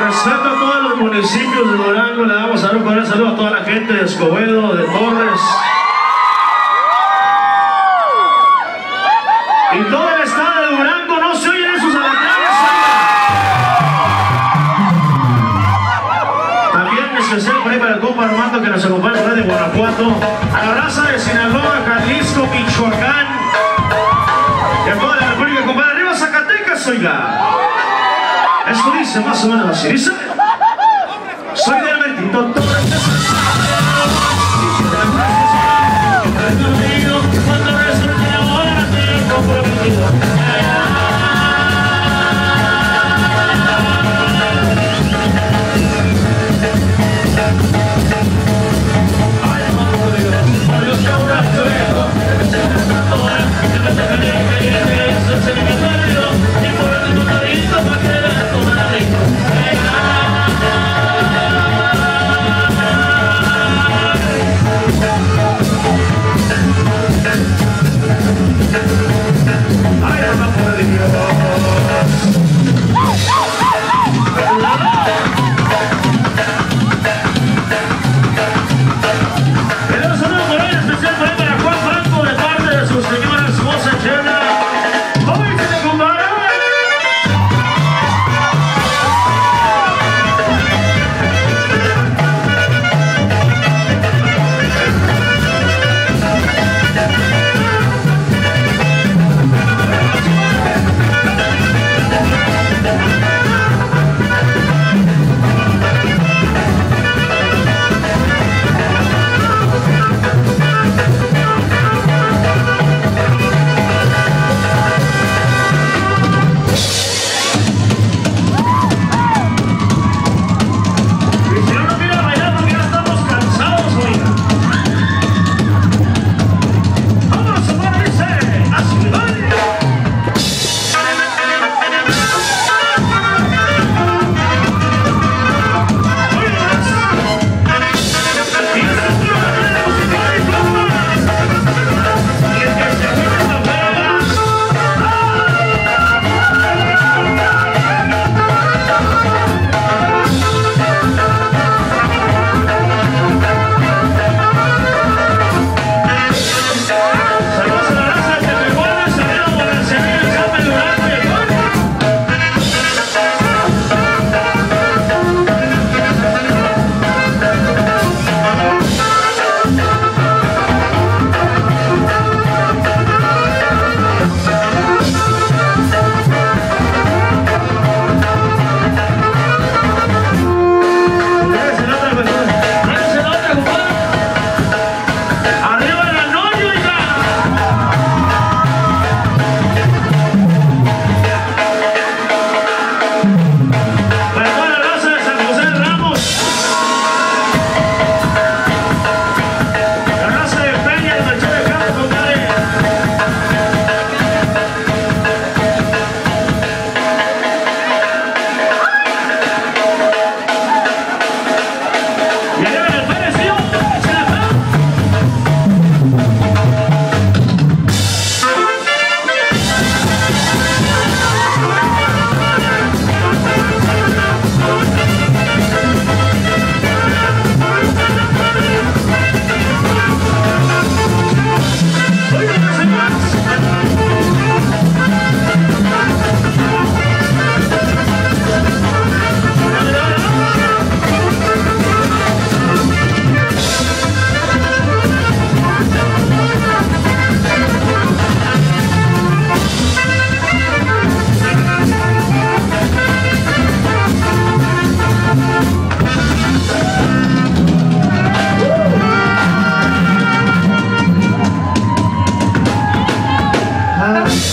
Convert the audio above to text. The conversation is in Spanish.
respeto a todos los municipios de Durango, le damos a un cordial saludo a toda la gente de Escobedo, de Torres. Y todo el estado de Durango no se oyen esos alacranes. También especial por ahí para el compa Armando que nos acompaña por de Guanajuato, a la raza de Sinaloa, Jalisco, Michoacán, y a toda la República, compadre. Arriba Zacatecas, oiga. 什么时候呢？谁是？所以呢，你都都。Ah.